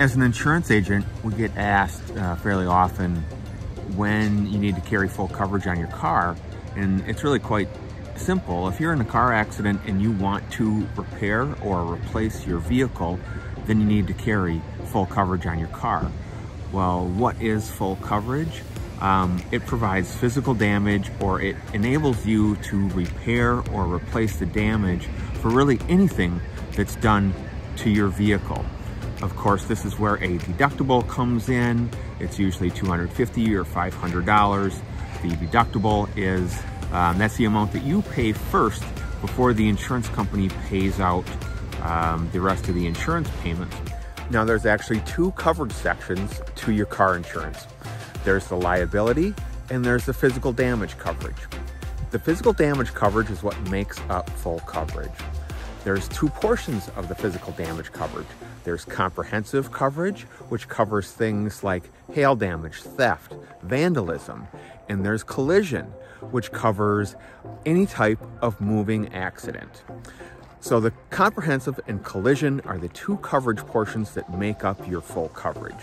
As an insurance agent, we get asked uh, fairly often when you need to carry full coverage on your car. And it's really quite simple. If you're in a car accident and you want to repair or replace your vehicle, then you need to carry full coverage on your car. Well, what is full coverage? Um, it provides physical damage or it enables you to repair or replace the damage for really anything that's done to your vehicle. Of course, this is where a deductible comes in. It's usually 250 or $500. The deductible is, um, that's the amount that you pay first before the insurance company pays out um, the rest of the insurance payment. Now there's actually two coverage sections to your car insurance. There's the liability and there's the physical damage coverage. The physical damage coverage is what makes up full coverage. There's two portions of the physical damage coverage. There's comprehensive coverage, which covers things like hail damage, theft, vandalism, and there's collision, which covers any type of moving accident. So the comprehensive and collision are the two coverage portions that make up your full coverage.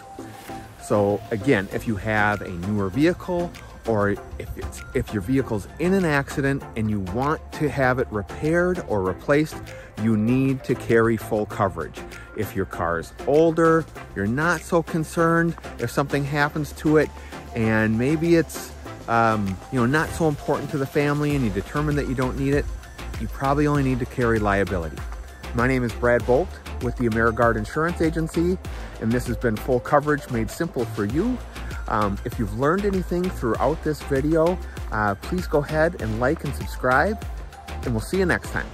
So again, if you have a newer vehicle or if, it's, if your vehicle's in an accident and you want to have it repaired or replaced, you need to carry full coverage. If your car is older, you're not so concerned if something happens to it and maybe it's um, you know not so important to the family and you determine that you don't need it, you probably only need to carry liability. My name is Brad Bolt with the AmeriGuard Insurance Agency and this has been full coverage made simple for you. Um, if you've learned anything throughout this video, uh, please go ahead and like and subscribe, and we'll see you next time.